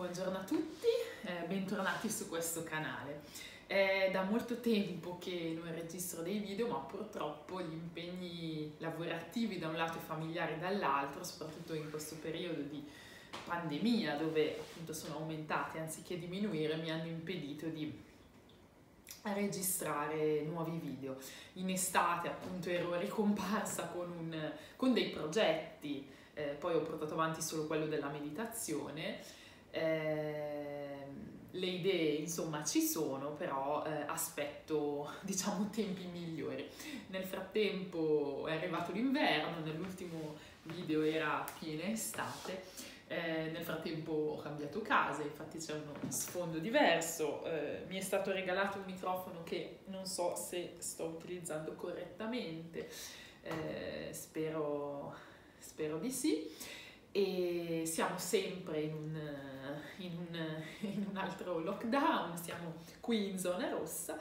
Buongiorno a tutti, eh, bentornati su questo canale. È da molto tempo che non registro dei video, ma purtroppo gli impegni lavorativi da un lato e familiari dall'altro, soprattutto in questo periodo di pandemia dove appunto sono aumentate anziché diminuire, mi hanno impedito di registrare nuovi video. In estate appunto ero ricomparsa con, un, con dei progetti, eh, poi ho portato avanti solo quello della meditazione eh, le idee insomma ci sono, però eh, aspetto diciamo tempi migliori. Nel frattempo è arrivato l'inverno, nell'ultimo video era piena estate. Eh, nel frattempo ho cambiato casa, infatti c'è uno sfondo diverso, eh, mi è stato regalato un microfono che non so se sto utilizzando correttamente, eh, spero, spero di sì e siamo sempre in un, in, un, in un, altro lockdown, siamo qui in zona rossa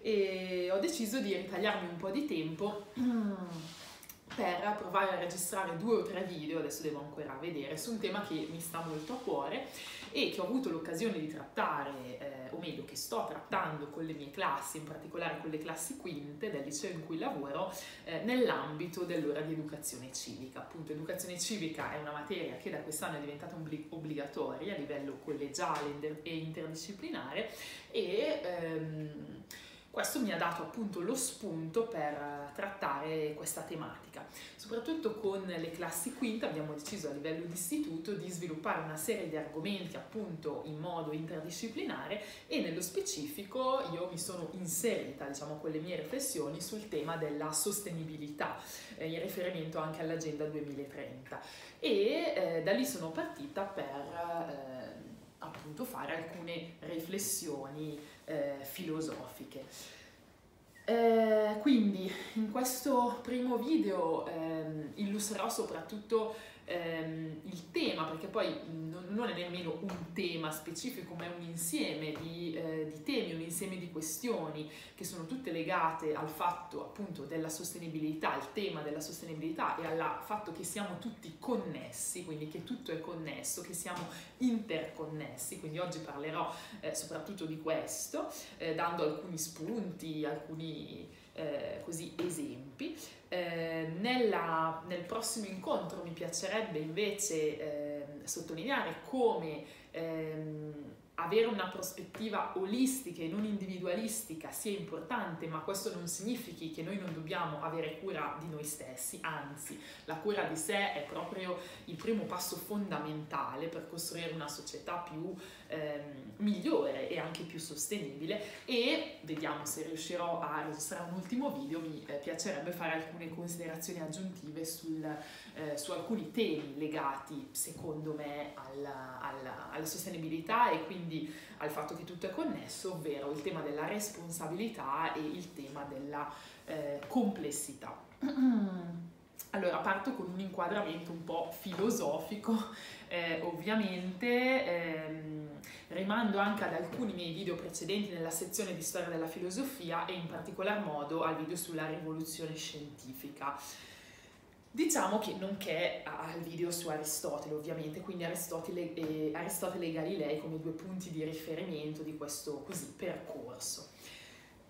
e ho deciso di ritagliarmi un po' di tempo per provare a registrare due o tre video, adesso devo ancora vedere, su un tema che mi sta molto a cuore e che ho avuto l'occasione di trattare, eh, o meglio che sto trattando con le mie classi, in particolare con le classi quinte del liceo in cui lavoro, eh, nell'ambito dell'ora di educazione civica. Appunto, educazione civica è una materia che da quest'anno è diventata obbligatoria a livello collegiale e interdisciplinare e ehm, questo mi ha dato appunto lo spunto per trattare questa tematica. Soprattutto con le classi quinte abbiamo deciso a livello di istituto di sviluppare una serie di argomenti appunto in modo interdisciplinare e nello specifico io mi sono inserita diciamo con le mie riflessioni sul tema della sostenibilità eh, in riferimento anche all'agenda 2030 e eh, da lì sono partita per eh, appunto fare alcune riflessioni eh, filosofiche. Eh, quindi in questo primo video eh, illustrerò soprattutto ehm, il tema, perché poi non, non, è nemmeno un tema specifico, ma è un insieme di, eh, di, temi, un insieme di questioni che sono tutte legate al fatto appunto della sostenibilità, al tema della sostenibilità e al fatto che siamo tutti connessi, quindi che tutto è connesso, che siamo interconnessi, quindi oggi parlerò eh, soprattutto di questo, eh, dando alcuni spunti, alcuni eh, così esempi. Eh, nella, nel prossimo incontro mi piacerebbe invece eh, sottolineare come ehm, avere una prospettiva olistica e non individualistica sia importante, ma questo non significhi che noi non dobbiamo avere cura di noi stessi, anzi la cura di sé è proprio il primo passo fondamentale per costruire una società più ehm, migliore anche più sostenibile e vediamo se riuscirò a registrare un ultimo video, mi eh, piacerebbe fare alcune considerazioni aggiuntive sul, eh, su alcuni temi legati secondo me alla, alla, alla sostenibilità e quindi al fatto che tutto è connesso, ovvero il tema della responsabilità e il tema della eh, complessità. Allora, parto con un inquadramento un po' filosofico, eh, ovviamente ehm, rimando anche ad alcuni miei video precedenti nella sezione di storia della filosofia e in particolar modo al video sulla rivoluzione scientifica. Diciamo che non che al video su Aristotele ovviamente, quindi Aristotele e, Aristotele e Galilei come due punti di riferimento di questo così, percorso.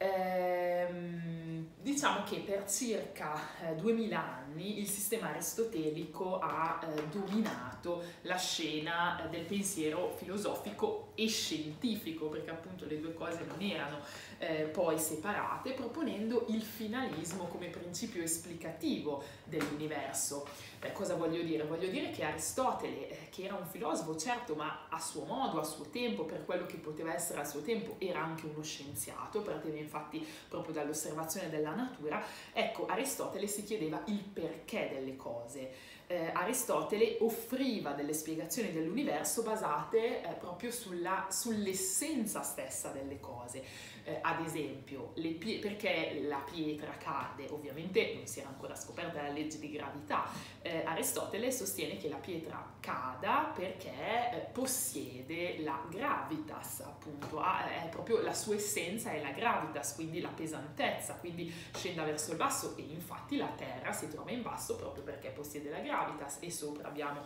Ehm, diciamo che per circa eh, 2000 anni il sistema aristotelico ha eh, dominato la scena eh, del pensiero filosofico e scientifico, perché appunto le due cose non erano eh, poi separate, proponendo il finalismo come principio esplicativo dell'universo. Eh, cosa voglio dire? Voglio dire che Aristotele, eh, che era un filosofo certo, ma a suo modo, a suo tempo, per quello che poteva essere a suo tempo, era anche uno scienziato, parteva infatti proprio dall'osservazione della natura, ecco, Aristotele si chiedeva il perché delle cose eh, Aristotele offriva delle spiegazioni dell'universo basate eh, proprio sull'essenza stessa delle cose. Eh, ad esempio, perché la pietra cade? Ovviamente non si era ancora scoperta la legge di gravità. Eh, Aristotele sostiene che la pietra cada perché eh, possiede la gravitas, appunto, ha, è proprio la sua essenza è la gravitas, quindi la pesantezza, quindi scenda verso il basso e infatti la Terra si trova in basso proprio perché possiede la gravitas gravitas e sopra abbiamo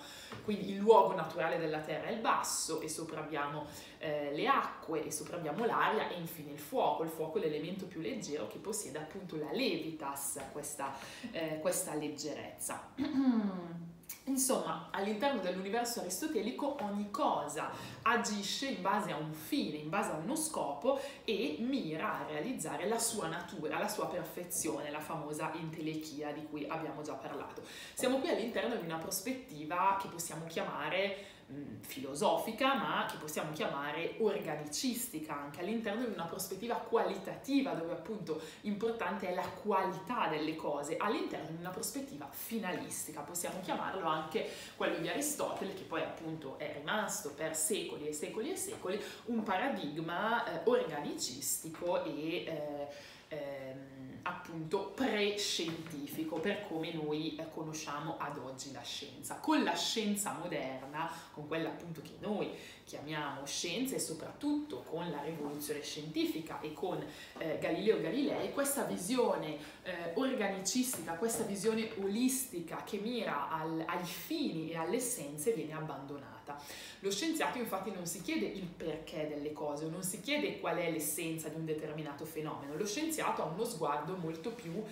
quindi il luogo naturale della Terra è il basso e sopra abbiamo eh, le acque e sopra abbiamo l'aria e infine il fuoco. Il fuoco è l'elemento più leggero che possiede appunto la levitas, questa, eh, questa leggerezza. Insomma, all'interno dell'universo aristotelico ogni cosa agisce in base a un fine, in base a uno scopo e mira a realizzare la sua natura, la sua perfezione, la famosa intelechia di cui abbiamo già parlato. Siamo qui all'interno di una prospettiva che possiamo chiamare filosofica, ma che possiamo chiamare organicistica, anche all'interno di una prospettiva qualitativa, dove appunto importante è la qualità delle cose, all'interno di una prospettiva finalistica, possiamo chiamarlo anche quello di Aristotele, che poi appunto è rimasto per secoli e secoli e secoli un paradigma eh, organicistico e eh, eh, appunto pre-scientifico per come noi eh, conosciamo ad oggi la scienza. Con la scienza moderna, con quella appunto che noi chiamiamo scienza e soprattutto con la rivoluzione scientifica e con eh, Galileo Galilei, questa visione eh, organicistica, questa visione olistica che mira al, ai fini e alle essenze viene abbandonata. Lo scienziato infatti non si chiede il perché delle cose, non si chiede qual è l'essenza di un determinato fenomeno, lo scienziato ha uno sguardo molto più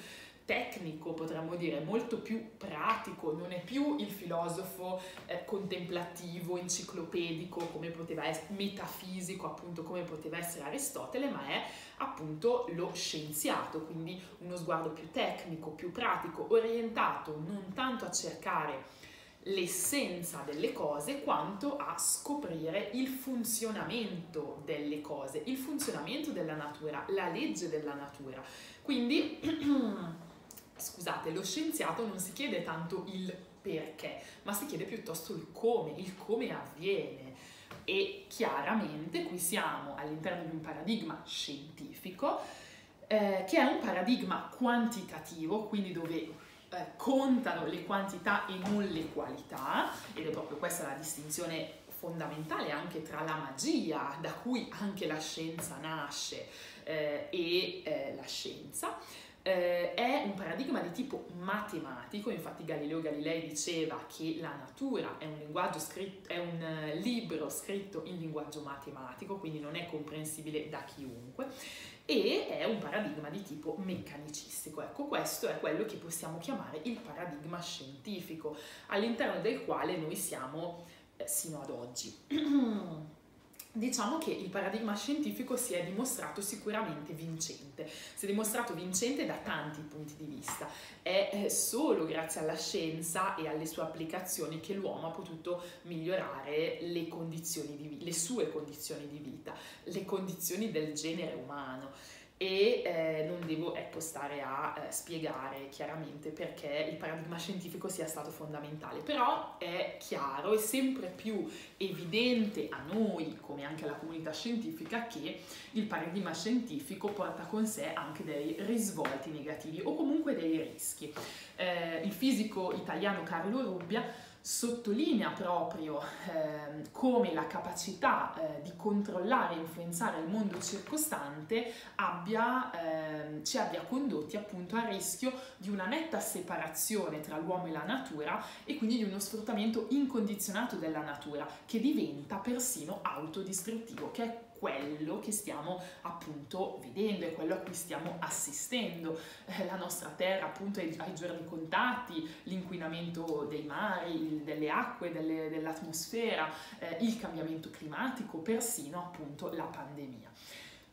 tecnico, potremmo dire, molto più pratico, non è più il filosofo eh, contemplativo, enciclopedico, come poteva essere, metafisico, appunto, come poteva essere Aristotele, ma è appunto lo scienziato, quindi uno sguardo più tecnico, più pratico, orientato non tanto a cercare l'essenza delle cose quanto a scoprire il funzionamento delle cose, il funzionamento della natura, la legge della natura. Quindi scusate, lo scienziato non si chiede tanto il perché, ma si chiede piuttosto il come, il come avviene. E chiaramente qui siamo all'interno di un paradigma scientifico eh, che è un paradigma quantitativo, quindi dove eh, contano le quantità e non le qualità, ed è proprio questa la distinzione fondamentale anche tra la magia, da cui anche la scienza nasce, eh, e eh, la scienza. Eh, è un paradigma di tipo matematico, infatti Galileo Galilei diceva che la natura è un, scritto, è un uh, libro scritto in linguaggio matematico, quindi non è comprensibile da chiunque, e è un paradigma di tipo meccanicistico. Ecco, questo è quello che possiamo chiamare il paradigma scientifico, all'interno del quale noi siamo eh, sino ad oggi. Diciamo che il paradigma scientifico si è dimostrato sicuramente vincente, si è dimostrato vincente da tanti punti di vista. È eh, solo grazie alla scienza e alle sue applicazioni che l'uomo ha potuto migliorare le, condizioni di, le sue condizioni di vita, le condizioni del genere umano e eh, non devo ecco, stare a eh, spiegare chiaramente perché il paradigma scientifico sia stato fondamentale, però è chiaro e sempre più evidente a noi, come anche alla comunità scientifica, che il paradigma scientifico porta con sé anche dei risvolti negativi o comunque dei rischi. Eh, il fisico italiano Carlo Rubbia sottolinea proprio eh, come la capacità eh, di controllare e influenzare il mondo circostante abbia, eh, ci abbia condotti appunto al rischio di una netta separazione tra l'uomo e la natura e quindi di uno sfruttamento incondizionato della natura che diventa persino autodistruttivo, che è quello che stiamo appunto vedendo, è quello a cui stiamo assistendo. Eh, la nostra terra appunto ai, ai giorni contatti, l'inquinamento dei mari, delle acque, delle, dell'atmosfera, eh, il cambiamento climatico, persino appunto la pandemia.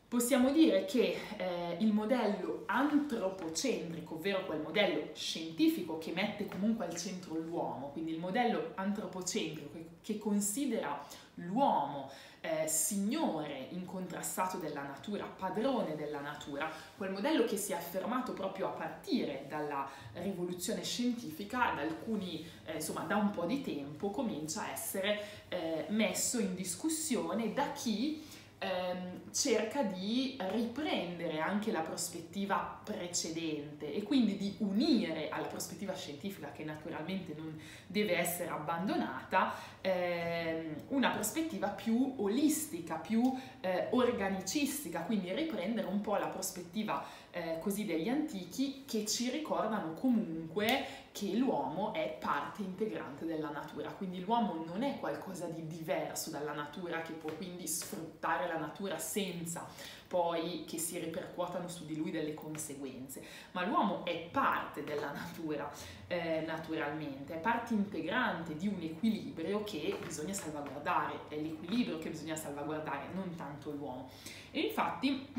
Possiamo dire che eh, il modello antropocentrico, ovvero quel modello scientifico che mette comunque al centro l'uomo, quindi il modello antropocentrico che, considera l'uomo eh, signore incontrastato della natura, padrone della natura, quel modello che si è affermato proprio a partire dalla rivoluzione scientifica, da alcuni, eh, insomma, da un po' di tempo, comincia a essere eh, messo in discussione da chi ehm, cerca di riprendere anche la prospettiva precedente e quindi di unire alla prospettiva scientifica che naturalmente non deve essere abbandonata ehm, una prospettiva più olistica, più eh, organicistica, quindi riprendere un po' la prospettiva eh, così degli antichi che ci ricordano comunque che l'uomo è parte integrante della natura, quindi l'uomo non è qualcosa di diverso dalla natura che può quindi sfruttare la natura senza poi che si ripercuotano su di lui delle conseguenze, ma l'uomo è parte della natura eh, naturalmente, è parte integrante di un equilibrio che bisogna salvaguardare, è l'equilibrio che bisogna salvaguardare, non tanto l'uomo. E infatti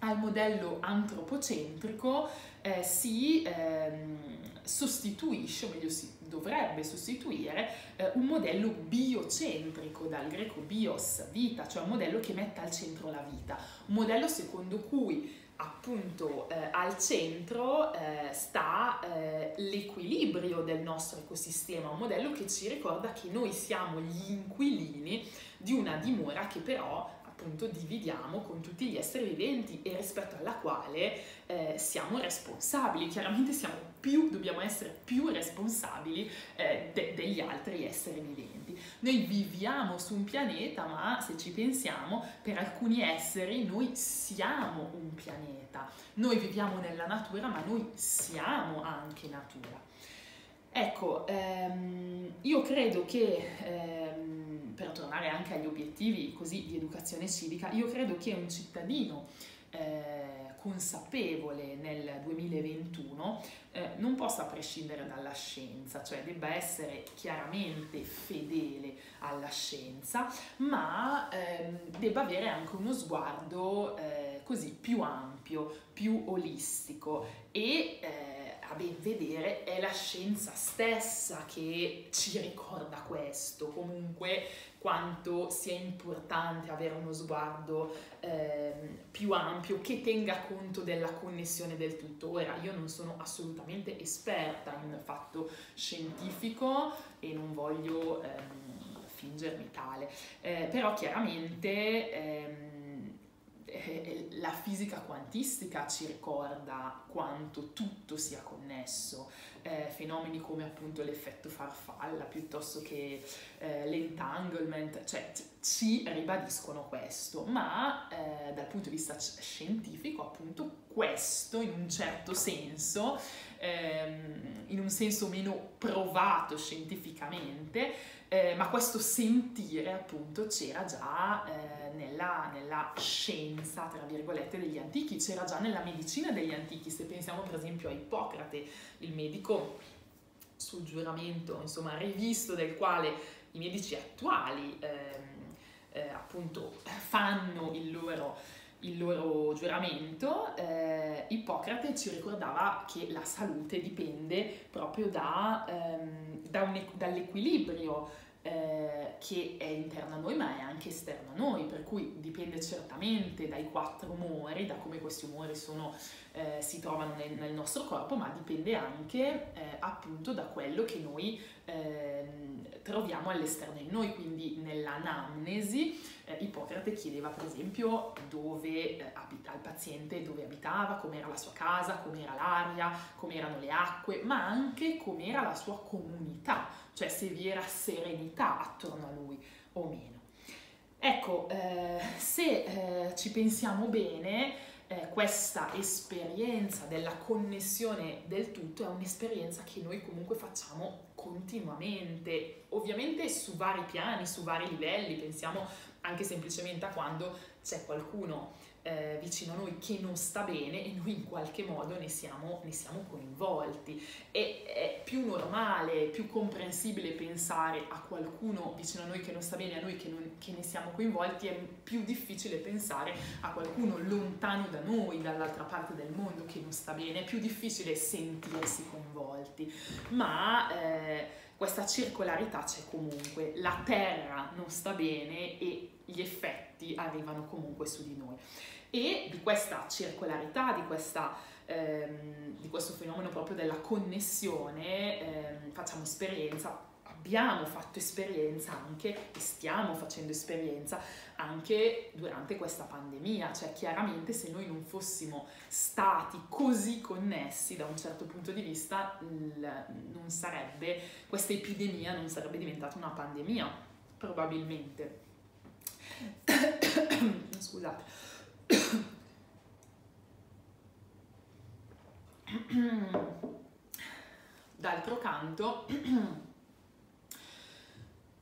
al modello antropocentrico eh, si ehm, sostituisce, o meglio si dovrebbe sostituire, eh, un modello biocentrico, dal greco bios, vita, cioè un modello che mette al centro la vita, un modello secondo cui appunto eh, al centro eh, sta eh, l'equilibrio del nostro ecosistema, un modello che ci ricorda che noi siamo gli inquilini di una dimora che però appunto dividiamo con tutti gli esseri viventi e rispetto alla quale eh, siamo responsabili. Chiaramente siamo più, dobbiamo essere più responsabili eh, de- degli altri esseri viventi. Noi viviamo su un pianeta, ma se ci pensiamo, per alcuni esseri noi siamo un pianeta. Noi viviamo nella natura, ma noi siamo anche natura. Ecco, ehm, io credo che ehm, per tornare anche agli obiettivi così di educazione civica, io credo che un cittadino eh, consapevole nel 2021 eh, non possa prescindere dalla scienza, cioè debba essere chiaramente fedele alla scienza, ma ehm, debba avere anche uno sguardo eh, così più ampio, più olistico e eh, a ben vedere è la scienza stessa che ci ricorda questo, comunque quanto sia importante avere uno sguardo eh, più ampio che tenga conto della connessione del tutto. Ora, io non sono assolutamente esperta in fatto scientifico e non voglio ehm, fingermi tale, eh, però chiaramente... Ehm, eh, la fisica quantistica ci ricorda quanto tutto sia connesso, eh, fenomeni come appunto l'effetto farfalla piuttosto che eh, l'entanglement, cioè ci ribadiscono questo, ma eh, dal punto di vista scientifico appunto questo in un certo senso, ehm, in un senso meno provato scientificamente, eh, ma questo sentire appunto c'era già eh, nella, nella, scienza, tra virgolette, degli antichi, c'era già nella medicina degli antichi, se pensiamo per esempio a Ippocrate, il medico sul giuramento, insomma, rivisto del quale i medici attuali ehm, eh, appunto fanno il loro il loro giuramento, eh, Ippocrate ci ricordava che la salute dipende proprio da, ehm, da un, dall'equilibrio eh, che è interno a noi ma è anche esterno a noi, per cui dipende certamente dai quattro umori, da come questi umori sono, eh, si trovano nel, nel, nostro corpo, ma dipende anche eh, appunto da quello che noi ehm, troviamo all'esterno di noi, quindi nell'anamnesi eh, Ippocrate chiedeva per esempio dove eh, abita il paziente, dove abitava, com'era la sua casa, com'era l'aria, com'erano le acque, ma anche com'era la sua comunità, cioè se vi era serenità attorno a lui o meno. Ecco, eh, se eh, ci pensiamo bene, eh, questa esperienza della connessione del tutto è un'esperienza che noi comunque facciamo continuamente, ovviamente su vari piani, su vari livelli, pensiamo anche semplicemente a quando c'è qualcuno eh, vicino a noi che non sta bene e noi in qualche modo ne siamo, ne siamo coinvolti. E è più normale, più comprensibile pensare a qualcuno vicino a noi che non sta bene, a noi che, non, che ne siamo coinvolti, è più difficile pensare a qualcuno lontano da noi, dall'altra parte del mondo che non sta bene, è più difficile sentirsi coinvolti. Ma eh, questa circolarità c'è comunque, la terra non sta bene e gli effetti arrivano comunque su di noi. E di questa circolarità, di, questa, ehm, di questo fenomeno proprio della connessione, ehm, facciamo esperienza, abbiamo fatto esperienza anche e stiamo facendo esperienza anche durante questa pandemia, cioè chiaramente se noi non fossimo stati così connessi da un certo punto di vista, non sarebbe, questa epidemia non sarebbe diventata una pandemia, probabilmente. Scusate. D'altro canto,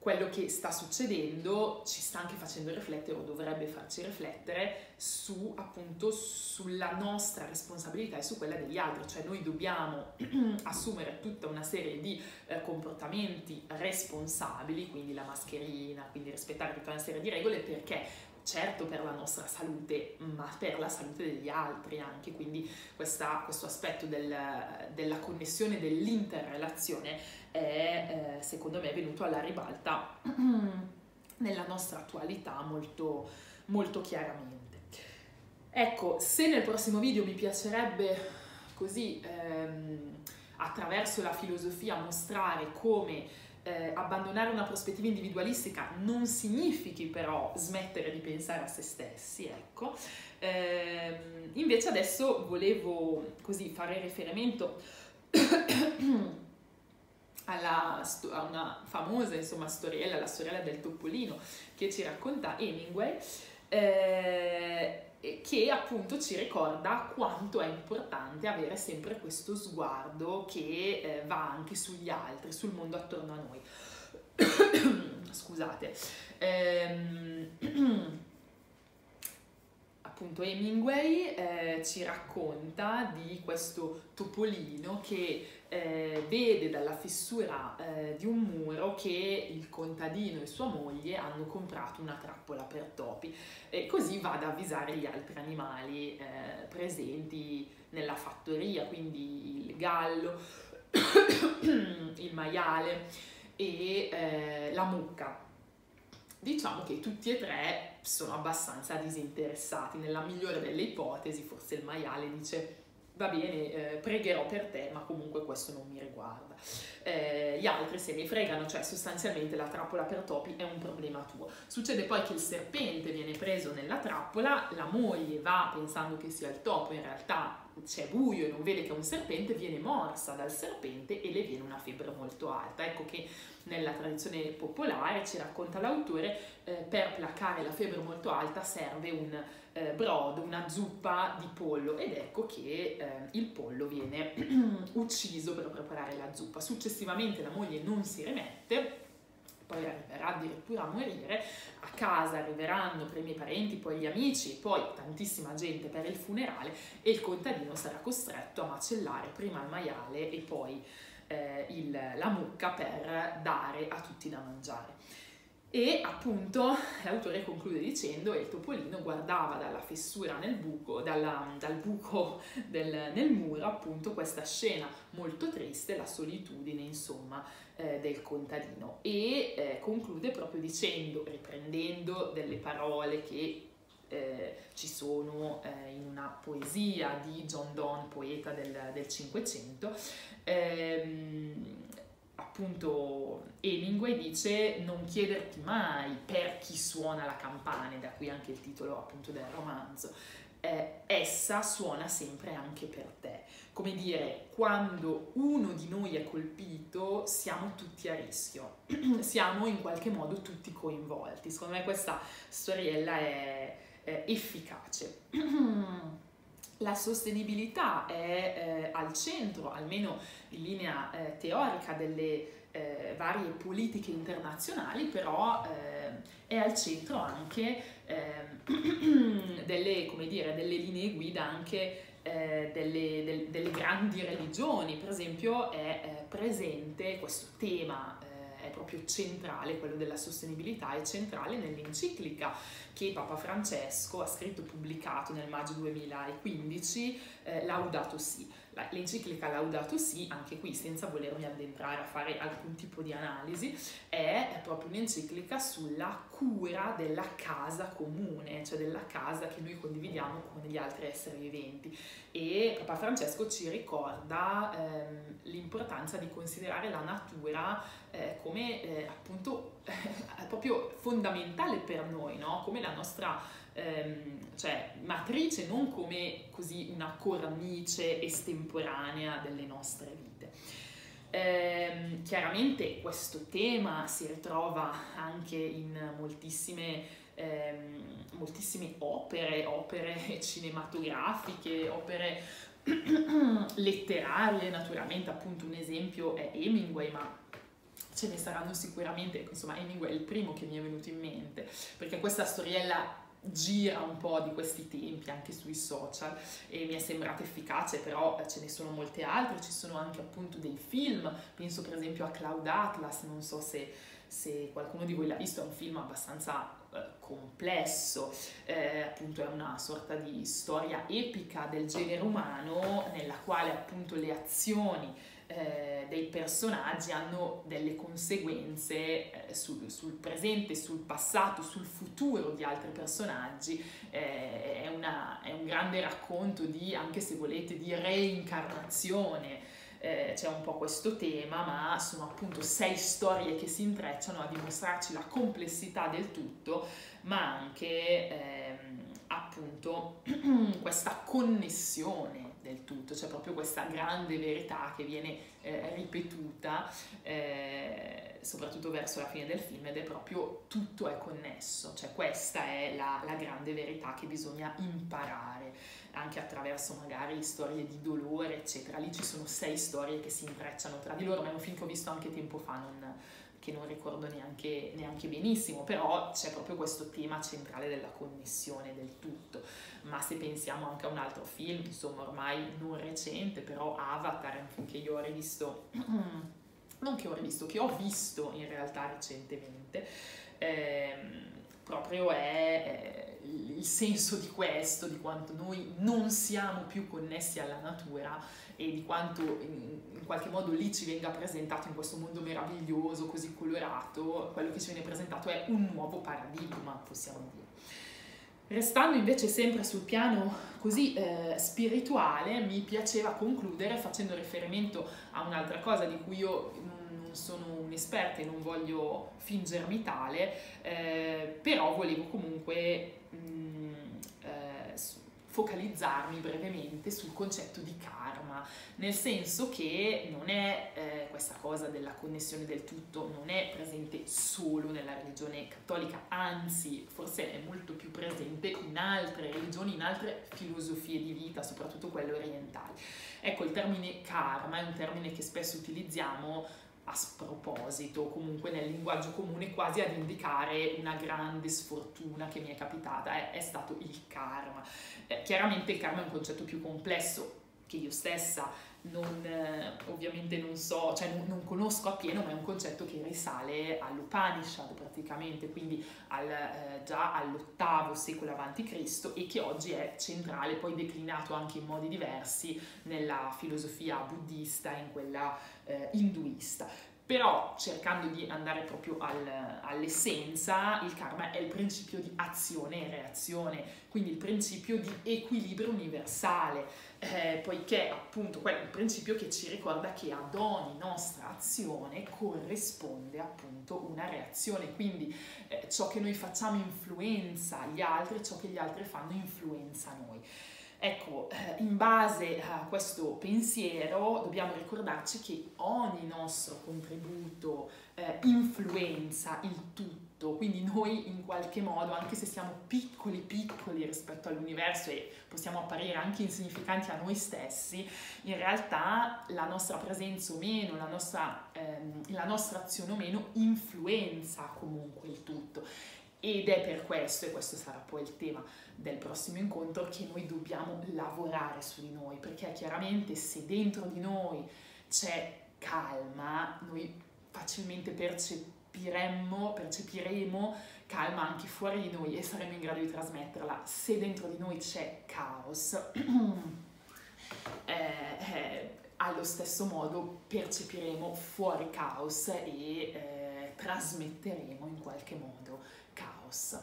quello che sta succedendo ci sta anche facendo riflettere o dovrebbe farci riflettere su appunto sulla nostra responsabilità e su quella degli altri, cioè noi dobbiamo assumere tutta una serie di eh, comportamenti responsabili, quindi la mascherina, quindi rispettare tutta una serie di regole perché certo per la nostra salute, ma per la salute degli altri anche, quindi questa, questo aspetto del, della connessione, dell'interrelazione è eh, secondo me venuto alla ribalta nella nostra attualità molto, molto chiaramente. Ecco, se nel prossimo video mi piacerebbe così ehm, attraverso la filosofia mostrare come eh, abbandonare una prospettiva individualistica non significhi però smettere di pensare a se stessi, ecco. Eh, invece adesso volevo così fare riferimento alla, a una famosa insomma, storiella, la storiella del Topolino, che ci racconta Hemingway, eh, che appunto ci ricorda quanto è importante avere sempre questo sguardo che eh, va anche sugli altri, sul mondo attorno a noi. Scusate. Ehm, appunto Hemingway eh, ci racconta di questo topolino che eh, vede dalla fessura eh, di un muro che il contadino e sua moglie hanno comprato una trappola per topi e così va ad avvisare gli altri animali eh, presenti nella fattoria, quindi il gallo, il maiale e eh, la mucca. Diciamo che tutti e tre sono abbastanza disinteressati, nella migliore delle ipotesi forse il maiale dice va bene, eh, pregherò per te, ma comunque questo non mi riguarda. Eh, gli altri se ne fregano, cioè sostanzialmente la trappola per topi è un problema tuo. Succede poi che il serpente viene preso nella trappola, la moglie va pensando che sia il topo, in realtà c'è buio e non vede che è un serpente, viene morsa dal serpente e le viene una febbre molto alta. Ecco che nella tradizione popolare, ci racconta l'autore, eh, per placare la febbre molto alta serve un eh, brodo, una zuppa di pollo ed ecco che eh, il pollo viene ucciso per preparare la zuppa. Successivamente la moglie non si rimette, poi arriverà addirittura a morire, a casa arriveranno primi parenti, poi gli amici, poi tantissima gente per il funerale e il contadino sarà costretto a macellare prima il maiale e poi eh, il, la mucca per dare a tutti da mangiare. E appunto l'autore conclude dicendo e il topolino guardava dalla fessura nel buco, dalla, dal buco del, nel muro appunto questa scena molto triste, la solitudine insomma eh, del contadino e eh, conclude proprio dicendo, riprendendo delle parole che eh, ci sono eh, in una poesia di John Donne, poeta del Cinquecento, ehm, appunto Hemingway dice non chiederti mai per chi suona la campana, da qui anche il titolo appunto del romanzo, eh, essa suona sempre anche per te. Come dire, quando uno di noi è colpito siamo tutti a rischio, siamo in qualche modo tutti coinvolti. Secondo me questa storiella è, è efficace. La sostenibilità è eh, al centro, almeno in linea eh, teorica, delle eh, varie politiche internazionali, però eh, è al centro anche ehm, delle, dire, delle, linee guida anche eh, delle, del, delle, grandi religioni. Per esempio è eh, presente questo tema è proprio centrale, quello della sostenibilità, è centrale nell'enciclica che Papa Francesco ha scritto e pubblicato nel maggio 2015, eh, Laudato Si. L'enciclica Laudato Si, anche qui senza volermi addentrare a fare alcun tipo di analisi, è proprio un'enciclica sulla cura della casa comune, cioè della casa che noi condividiamo con gli altri esseri viventi. E Papa Francesco ci ricorda ehm, l'importanza di considerare la natura eh, come eh, appunto proprio fondamentale per noi, no? come la nostra ehm, cioè, matrice, non come così una cornice estemporanea delle nostre vite. Eh, chiaramente questo tema si ritrova anche in moltissime, ehm, moltissime opere, opere cinematografiche, opere letterarie, naturalmente appunto un esempio è Hemingway, ma ce ne saranno sicuramente, insomma Hemingway è il primo che mi è venuto in mente, perché questa storiella gira un po' di questi tempi anche sui social e mi è sembrata efficace, però ce ne sono molte altre, ci sono anche appunto dei film, penso per esempio a Cloud Atlas, non so se, se qualcuno di voi l'ha visto, è un film abbastanza eh, complesso, eh, appunto è una sorta di storia epica del genere umano nella quale appunto le azioni eh, dei personaggi hanno delle conseguenze eh, sul, sul, presente, sul passato, sul futuro di altri personaggi. Eh, è, una, è, un grande racconto di, anche se volete, di reincarnazione. Eh, c'è un po' questo tema, ma sono appunto sei storie che si intrecciano a dimostrarci la complessità del tutto, ma anche ehm, appunto questa connessione del tutto, c'è proprio questa grande verità che viene eh, ripetuta eh, soprattutto verso la fine del film ed è proprio tutto è connesso, cioè questa è la, la grande verità che bisogna imparare anche attraverso magari storie di dolore eccetera, lì ci sono sei storie che si intrecciano tra di loro, ma è un film che ho visto anche tempo fa, non, che non ricordo neanche, neanche benissimo, però c'è proprio questo tema centrale della connessione del tutto. Ma se pensiamo anche a un altro film, insomma ormai non recente, però Avatar che io ho rivisto, non che ho rivisto, che ho visto in realtà recentemente, ehm, proprio è il senso di questo, di quanto noi non siamo più connessi alla natura e di quanto in, in, qualche modo lì ci venga presentato in questo mondo meraviglioso, così colorato, quello che ci viene presentato è un nuovo paradigma, possiamo dire. Restando invece sempre sul piano così eh, spirituale, mi piaceva concludere facendo riferimento a un'altra cosa di cui io non sono un'esperta e non voglio fingermi tale, eh, però volevo comunque mm, focalizzarmi brevemente sul concetto di karma, nel senso che non è eh, questa cosa della connessione del tutto, non è presente solo nella religione cattolica, anzi forse è molto più presente in altre religioni, in altre filosofie di vita, soprattutto quelle orientali. Ecco, il termine karma è un termine che spesso utilizziamo a sproposito, comunque nel linguaggio comune, quasi ad indicare una grande sfortuna che mi è capitata, è, è stato il karma. Eh, chiaramente il karma è un concetto più complesso che io stessa non, eh, ovviamente non so, cioè non, non, conosco appieno, ma è un concetto che risale all'Upanishad praticamente, quindi al, eh, già all'ottavo secolo a.C. e che oggi è centrale, poi declinato anche in modi diversi nella filosofia buddista e in quella eh, induista. Però cercando di andare proprio al, all'essenza, il karma è il principio di azione e reazione, quindi il principio di equilibrio universale, eh, poiché appunto è il principio che ci ricorda che ad ogni nostra azione corrisponde appunto una reazione, quindi eh, ciò che noi facciamo influenza gli altri, ciò che gli altri fanno influenza noi. Ecco, eh, in base a questo pensiero dobbiamo ricordarci che ogni nostro contributo eh, influenza il tutto, quindi noi in qualche modo, anche se siamo piccoli piccoli rispetto all'universo e possiamo apparire anche insignificanti a noi stessi, in realtà la nostra presenza o meno, la nostra, ehm, la nostra azione o meno influenza comunque il tutto. Ed è per questo, e questo sarà poi il tema del prossimo incontro, che noi dobbiamo lavorare su di noi, perché chiaramente se dentro di noi c'è calma, noi facilmente percepiremmo, percepiremo calma anche fuori di noi e saremo in grado di trasmetterla. Se dentro di noi c'è caos, eh, eh, allo stesso modo percepiremo fuori caos e eh, trasmetteremo in qualche modo caos.